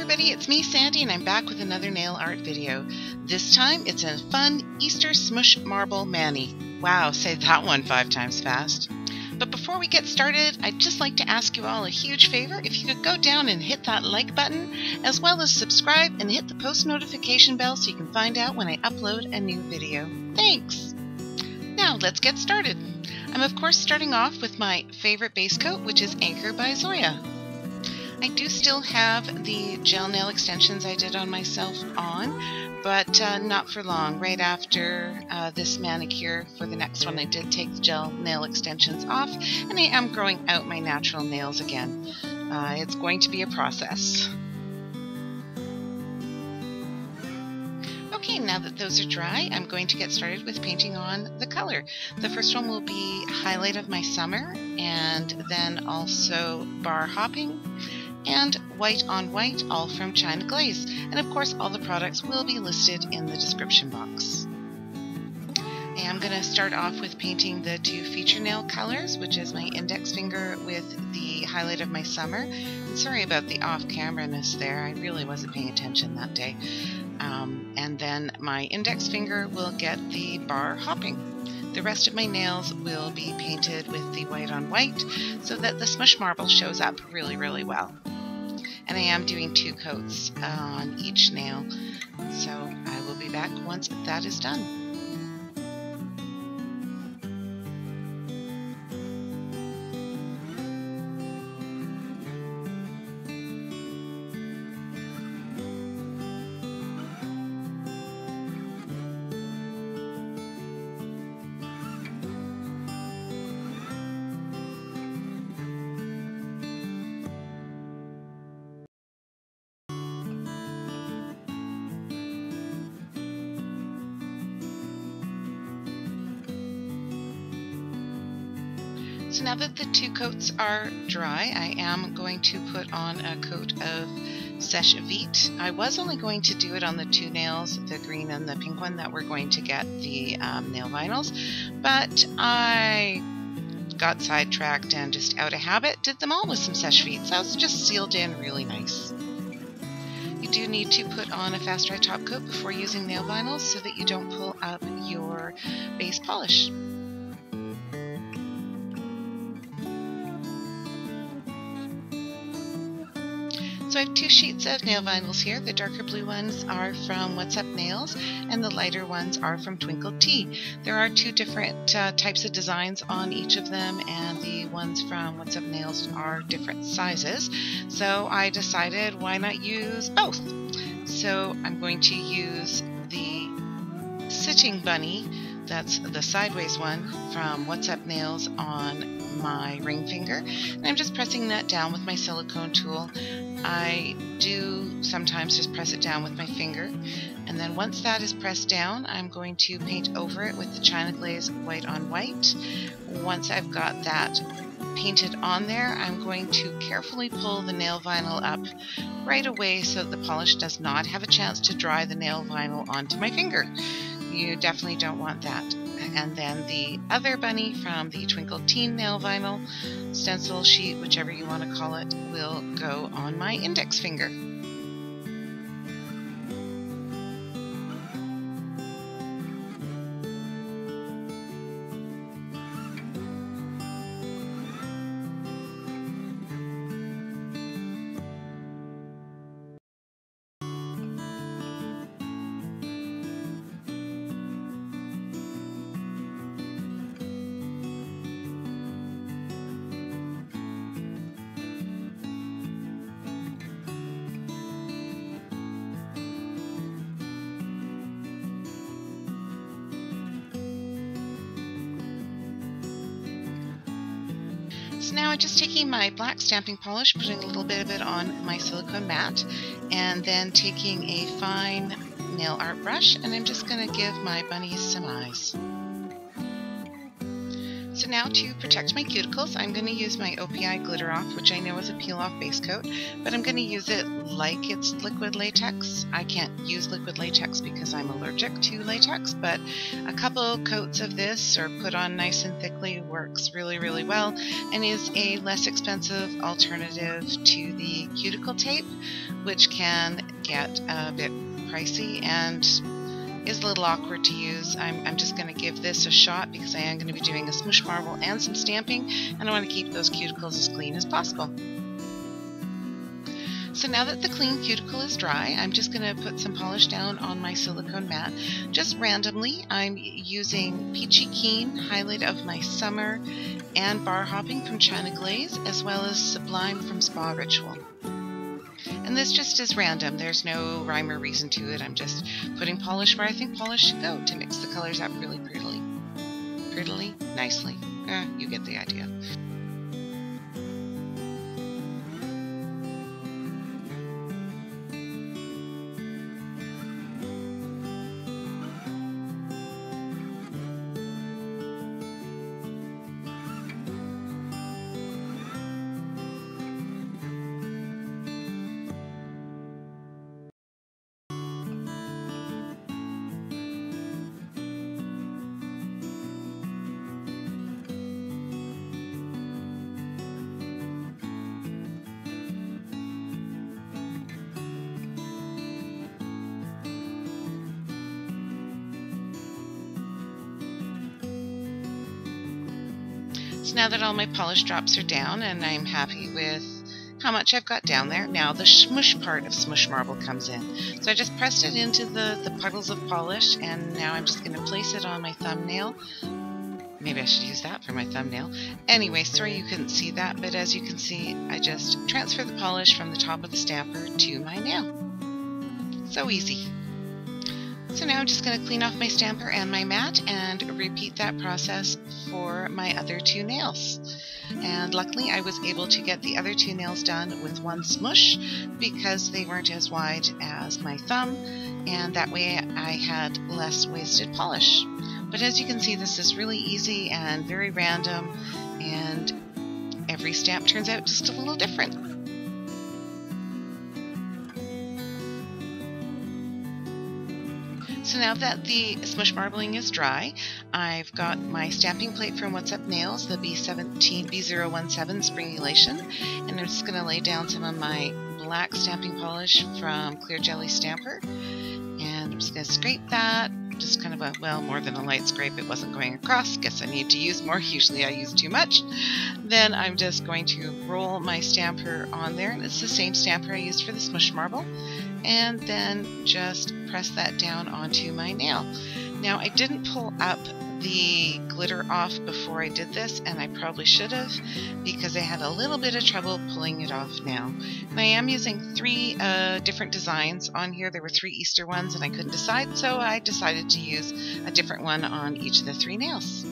everybody, it's me Sandi and I'm back with another nail art video. This time it's a fun Easter Smush Marble Mani. Wow, say that one five times fast. But before we get started, I'd just like to ask you all a huge favor. If you could go down and hit that like button, as well as subscribe and hit the post notification bell so you can find out when I upload a new video. Thanks! Now let's get started. I'm of course starting off with my favorite base coat, which is Anchor by Zoya. I do still have the gel nail extensions I did on myself on, but uh, not for long. Right after uh, this manicure for the next one, I did take the gel nail extensions off, and I am growing out my natural nails again. Uh, it's going to be a process. Okay, now that those are dry, I'm going to get started with painting on the color. The first one will be Highlight of My Summer, and then also Barre Hopping, and White on White, all from China Glaze. And of course, all the products will be listed in the description box. I am going to start off with painting the two feature nail colors, which is my index finger with the highlight of my summer. And sorry about the off-camera-ness there, I really wasn't paying attention that day. Um, and then my index finger will get the barre hopping. The rest of my nails will be painted with the white on white so that the smush marble shows up really, really well. And I am doing two coats uh, on each nail, so I will be back once that is done. So now that the two coats are dry, I am going to put on a coat of Seche Vite. I was only going to do it on the two nails, the green and the pink one that we're going to get the um, nail vinyls, but I got sidetracked and just out of habit did them all with some Seche Vite. So it's just sealed in really nice. You do need to put on a fast dry top coat before using nail vinyls so that you don't pull up your base polish. Have two sheets of nail vinyls here. The darker blue ones are from What's Up Nails and the lighter ones are from Twinkled T. There are two different uh, types of designs on each of them and the ones from What's Up Nails are different sizes. So I decided why not use both. So I'm going to use the Sitting Bunny, that's the sideways one from What's Up Nails on my ring finger and I'm just pressing that down with my silicone tool. I do sometimes just press it down with my finger and then once that is pressed down I'm going to paint over it with the China Glaze white on white. Once I've got that painted on there I'm going to carefully pull the nail vinyl up right away so that the polish does not have a chance to dry the nail vinyl onto my finger. You definitely don't want that and then the other bunny from the Twinkle Teen Nail Vinyl stencil sheet, whichever you want to call it, will go on my index finger. So now I'm just taking my black stamping polish, putting a little bit of it on my silicone mat, and then taking a fine nail art brush, and I'm just going to give my bunnies some eyes. So now to protect my cuticles, I'm going to use my OPI Glitter Off, which I know is a peel-off base coat, but I'm going to use it like it's liquid latex. I can't use liquid latex because I'm allergic to latex, but a couple coats of this or put on nice and thickly works really, really well and is a less expensive alternative to the cuticle tape, which can get a bit pricey and is a little awkward to use. I'm, I'm just going to give this a shot because I am going to be doing a smush marble and some stamping and I want to keep those cuticles as clean as possible. So now that the clean cuticle is dry, I'm just going to put some polish down on my silicone mat. Just randomly, I'm using Peachy Keen, highlight of my summer, and barre hopping from China Glaze, as well as Sublime from Spa Ritual. And this just is random. There's no rhyme or reason to it. I'm just putting polish where I think polish should go to mix the colors up really prettily. Prettily? Nicely. Eh, you get the idea. So now that all my polish drops are down and I'm happy with how much I've got down there, now the smush part of Smush Marble comes in. So I just pressed it into the, the puddles of polish and now I'm just going to place it on my thumbnail. Maybe I should use that for my thumbnail. Anyway, sorry you couldn't see that, but as you can see, I just transfer the polish from the top of the stamper to my nail. So easy. So now I'm just going to clean off my stamper and my mat and repeat that process for my other two nails. And luckily I was able to get the other two nails done with one smush because they weren't as wide as my thumb and that way I had less wasted polish. But as you can see this is really easy and very random and every stamp turns out just a little different. So now that the smush marbling is dry, I've got my stamping plate from What's Up Nails, the B17 B017 Spring Elation, and I'm just going to lay down some of my black stamping polish from Clear Jelly Stamper, and I'm just going to scrape that. Just kind of a, well, more than a light scrape. It wasn't going across. Guess I need to use more. Usually I use too much. Then I'm just going to roll my stamper on there. And it's the same stamper I used for the smush marble and then just press that down onto my nail. Now I didn't pull up the glitter off before I did this and I probably should have because I had a little bit of trouble pulling it off now. I am using three uh, different designs on here. There were three Easter ones and I couldn't decide so I decided to use a different one on each of the three nails.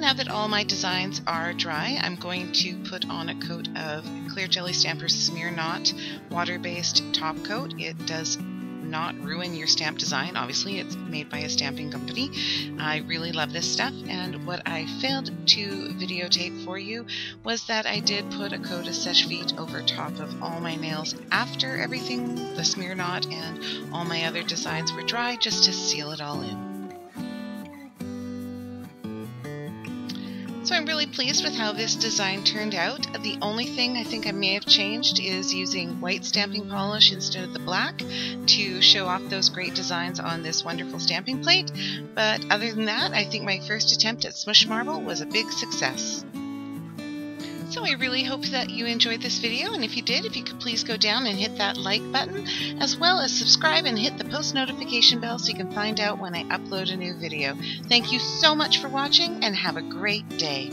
Now that all my designs are dry, I'm going to put on a coat of Clear Jelly Stampers Smear Not water-based top coat. It does not ruin your stamp design. Obviously, it's made by a stamping company. I really love this stuff, and what I failed to videotape for you was that I did put a coat of Seche Vite over top of all my nails after everything, the smear not, and all my other designs were dry, just to seal it all in. So I'm really pleased with how this design turned out. The only thing I think I may have changed is using white stamping polish instead of the black to show off those great designs on this wonderful stamping plate. But other than that, I think my first attempt at Smush Marble was a big success. So I really hope that you enjoyed this video, and if you did, if you could please go down and hit that like button, as well as subscribe and hit the post notification bell so you can find out when I upload a new video. Thank you so much for watching, and have a great day.